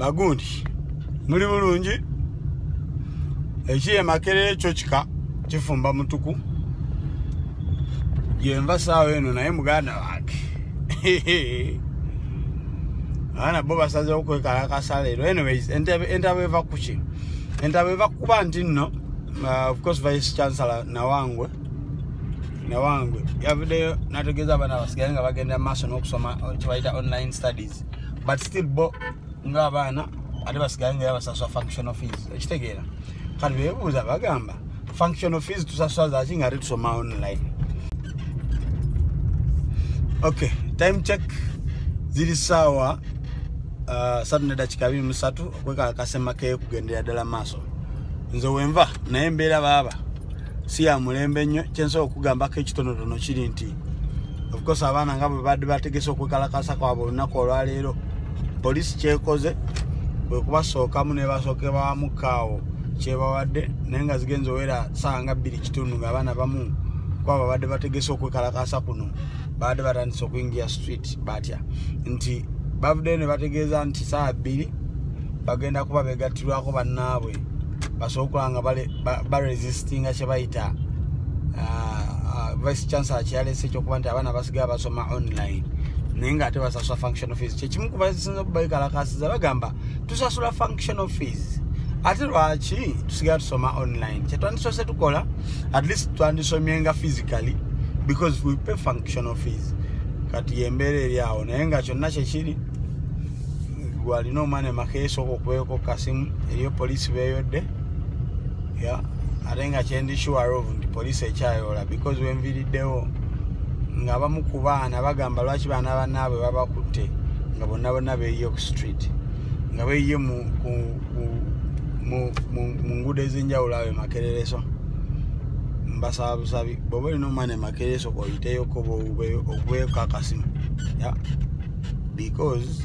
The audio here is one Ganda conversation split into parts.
bagundi muli bulungi? Ekiye makerere ekyo kika kifumba mutuku. Yenva saawa eno naye muganda wange. Abaana bo basaze okwekalakasa leero anyways entabo eva kuki entabo eva kukuba nti nno uh, of course vice chancellor nawangwe nawangwe yavuddeyo nategeeza abaana basigaye nga bagenda maaso n'okusoma kyebayita online studies. But still bo ngaabaana ate basigaye nga yabasasula functional fees ekitegeera. Kati bebuuza bagamba functional fees tusasula zaki nga ate tusoma online? Okay time check ziri saawa uh, satu nedakika abiri musatu okwekalakasemake kugendera ddala maaso. Nze wenva naye embeera baaba. Si ya mulembe nnyo kyensobola okugambako ekitonotono kiri nti ofcourse abaana nga bwe badde bategese okwekalakasa kwabwe olunaku olwaleero poliisi kyekoze bwekubasookamu nebasookebawamukkaawo kyebawadde naye nga zigenza owera saawa nga bbiri kitundu ngaabaana bamu kwaba badde bategese okwekalakasa kuno badde batandise okuyingira street batya. Nti bavuddeyo ne bategeeza nti saawa bbiri bagenda kuba begattirwako bannaabwe basobola nga baresistinga kyebayita vice chancellor kyeyalese ekyokuba nti abaana basigala basoma online naye nga ate basasula functional fees. Kyekimu kubasinza okubayikalakasiza bagamba tusasula functional fees. Ate lwaki tusigala tusoma online? Kyetwandisose tukola at least twandisomyenga physically because we pay functional fees. Kati yembeera eri awo naye nga kyonna kyekiri gwalina omwana emakeesooka okubeeko kasimu eriyo poliisi beyodde ya ate nga kyendisure of nti poliisi ekyayola because wenviriddewo nga bamu ku baana bagamba lwaki baana bannaabwe babakutte nga bonna bonna beyiye ku street nga beyiye mu nguudo ezenjawulo awo emakerereso mbasaba busabi bwoba olina omwana emakereso oyiteyoko okubeeko akasimu because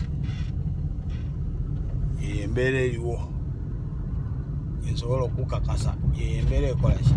yeyo embeera eriwo. Ensobola okukakasa yeyo embeera ekolaki